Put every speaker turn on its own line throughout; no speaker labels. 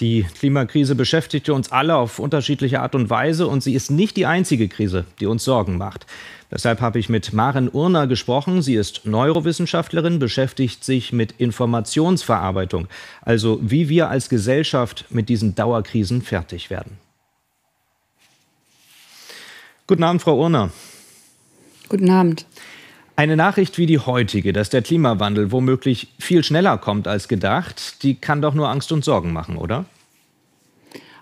Die Klimakrise beschäftigte uns alle auf unterschiedliche Art und Weise und sie ist nicht die einzige Krise, die uns Sorgen macht. Deshalb habe ich mit Maren Urner gesprochen. Sie ist Neurowissenschaftlerin, beschäftigt sich mit Informationsverarbeitung, also wie wir als Gesellschaft mit diesen Dauerkrisen fertig werden. Guten Abend, Frau Urner.
Guten Abend.
Eine Nachricht wie die heutige, dass der Klimawandel womöglich viel schneller kommt als gedacht, die kann doch nur Angst und Sorgen machen, oder?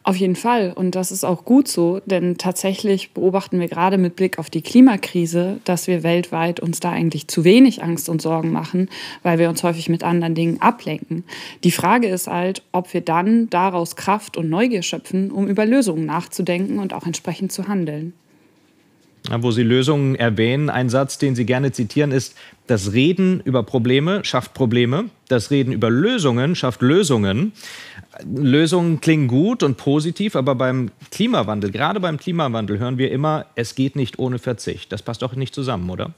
Auf jeden Fall. Und das ist auch gut so, denn tatsächlich beobachten wir gerade mit Blick auf die Klimakrise, dass wir weltweit uns da eigentlich zu wenig Angst und Sorgen machen, weil wir uns häufig mit anderen Dingen ablenken. Die Frage ist halt, ob wir dann daraus Kraft und Neugier schöpfen, um über Lösungen nachzudenken und auch entsprechend zu handeln
wo Sie Lösungen erwähnen. Ein Satz, den Sie gerne zitieren, ist, das Reden über Probleme schafft Probleme, das Reden über Lösungen schafft Lösungen. Lösungen klingen gut und positiv, aber beim Klimawandel, gerade beim Klimawandel hören wir immer, es geht nicht ohne Verzicht. Das passt doch nicht zusammen, oder?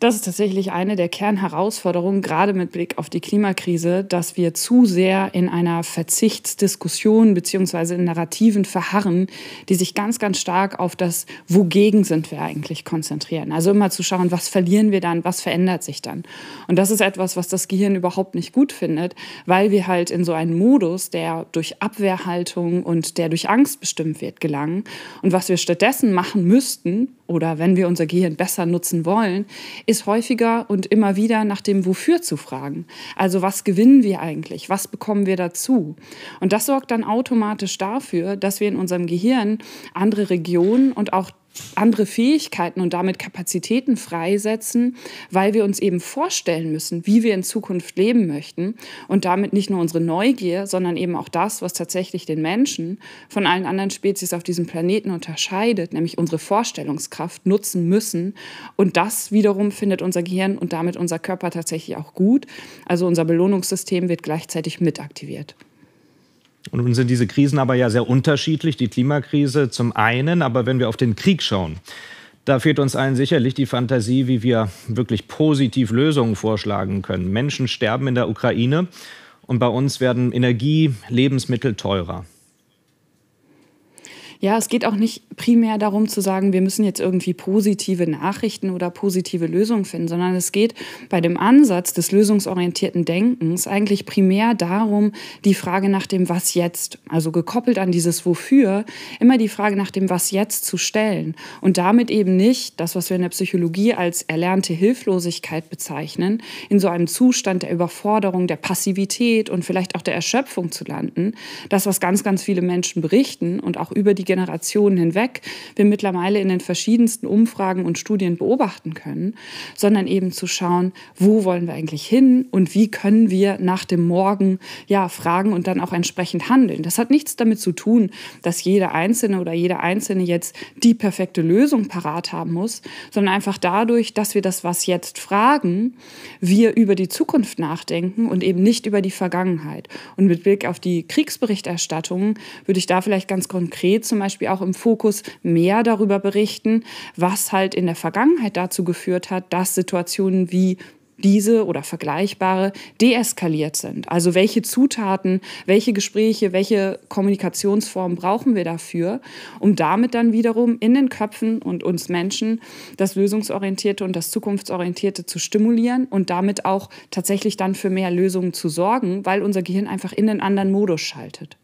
Das ist tatsächlich eine der Kernherausforderungen, gerade mit Blick auf die Klimakrise, dass wir zu sehr in einer Verzichtsdiskussion beziehungsweise in Narrativen verharren, die sich ganz, ganz stark auf das Wogegen sind wir eigentlich konzentrieren. Also immer zu schauen, was verlieren wir dann, was verändert sich dann. Und das ist etwas, was das Gehirn überhaupt nicht gut findet, weil wir halt in so einen Modus, der durch Abwehrhaltung und der durch Angst bestimmt wird, gelangen. Und was wir stattdessen machen müssten, oder wenn wir unser Gehirn besser nutzen wollen, ist häufiger und immer wieder nach dem Wofür zu fragen. Also was gewinnen wir eigentlich? Was bekommen wir dazu? Und das sorgt dann automatisch dafür, dass wir in unserem Gehirn andere Regionen und auch andere Fähigkeiten und damit Kapazitäten freisetzen, weil wir uns eben vorstellen müssen, wie wir in Zukunft leben möchten und damit nicht nur unsere Neugier, sondern eben auch das, was tatsächlich den Menschen von allen anderen Spezies auf diesem Planeten unterscheidet, nämlich unsere Vorstellungskraft nutzen müssen. Und das wiederum findet unser Gehirn und damit unser Körper tatsächlich auch gut. Also unser Belohnungssystem wird gleichzeitig mit aktiviert.
Und nun sind diese Krisen aber ja sehr unterschiedlich. Die Klimakrise zum einen, aber wenn wir auf den Krieg schauen, da fehlt uns allen sicherlich die Fantasie, wie wir wirklich positiv Lösungen vorschlagen können. Menschen sterben in der Ukraine und bei uns werden Energie, Lebensmittel teurer.
Ja, es geht auch nicht primär darum zu sagen, wir müssen jetzt irgendwie positive Nachrichten oder positive Lösungen finden, sondern es geht bei dem Ansatz des lösungsorientierten Denkens eigentlich primär darum, die Frage nach dem Was jetzt, also gekoppelt an dieses Wofür, immer die Frage nach dem Was jetzt zu stellen und damit eben nicht das, was wir in der Psychologie als erlernte Hilflosigkeit bezeichnen, in so einem Zustand der Überforderung, der Passivität und vielleicht auch der Erschöpfung zu landen. Das, was ganz, ganz viele Menschen berichten und auch über die Generationen hinweg wir mittlerweile in den verschiedensten Umfragen und Studien beobachten können, sondern eben zu schauen, wo wollen wir eigentlich hin und wie können wir nach dem Morgen ja fragen und dann auch entsprechend handeln. Das hat nichts damit zu tun, dass jeder Einzelne oder jeder Einzelne jetzt die perfekte Lösung parat haben muss, sondern einfach dadurch, dass wir das was jetzt fragen, wir über die Zukunft nachdenken und eben nicht über die Vergangenheit. Und mit Blick auf die Kriegsberichterstattung würde ich da vielleicht ganz konkret zum Beispiel auch im Fokus mehr darüber berichten, was halt in der Vergangenheit dazu geführt hat, dass Situationen wie diese oder vergleichbare deeskaliert sind. Also welche Zutaten, welche Gespräche, welche Kommunikationsformen brauchen wir dafür, um damit dann wiederum in den Köpfen und uns Menschen das Lösungsorientierte und das Zukunftsorientierte zu stimulieren und damit auch tatsächlich dann für mehr Lösungen zu sorgen, weil unser Gehirn einfach in den anderen Modus schaltet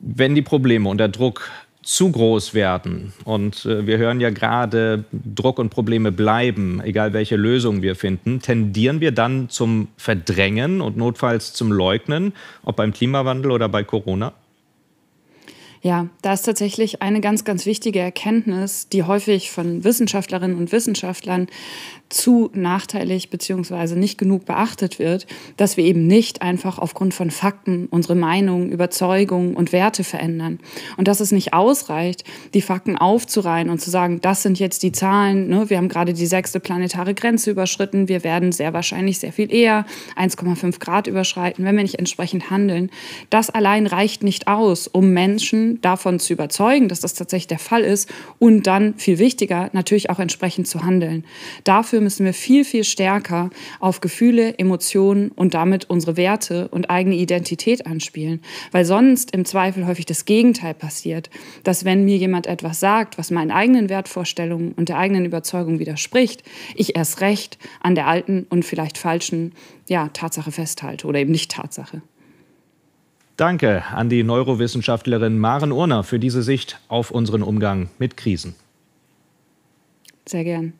wenn die Probleme und der Druck zu groß werden und äh, wir hören ja gerade, Druck und Probleme bleiben, egal welche Lösung wir finden, tendieren wir dann zum Verdrängen und notfalls zum Leugnen, ob beim Klimawandel oder bei Corona?
Ja, da ist tatsächlich eine ganz, ganz wichtige Erkenntnis, die häufig von Wissenschaftlerinnen und Wissenschaftlern zu nachteilig beziehungsweise nicht genug beachtet wird, dass wir eben nicht einfach aufgrund von Fakten unsere Meinung, Überzeugung und Werte verändern. Und dass es nicht ausreicht, die Fakten aufzureihen und zu sagen, das sind jetzt die Zahlen, ne? wir haben gerade die sechste planetare Grenze überschritten, wir werden sehr wahrscheinlich sehr viel eher 1,5 Grad überschreiten, wenn wir nicht entsprechend handeln. Das allein reicht nicht aus, um Menschen Menschen davon zu überzeugen, dass das tatsächlich der Fall ist und dann viel wichtiger natürlich auch entsprechend zu handeln. Dafür müssen wir viel, viel stärker auf Gefühle, Emotionen und damit unsere Werte und eigene Identität anspielen, weil sonst im Zweifel häufig das Gegenteil passiert, dass wenn mir jemand etwas sagt, was meinen eigenen Wertvorstellungen und der eigenen Überzeugung widerspricht, ich erst recht an der alten und vielleicht falschen ja, Tatsache festhalte oder eben nicht Tatsache.
Danke an die Neurowissenschaftlerin Maren Urner für diese Sicht auf unseren Umgang mit Krisen.
Sehr gern.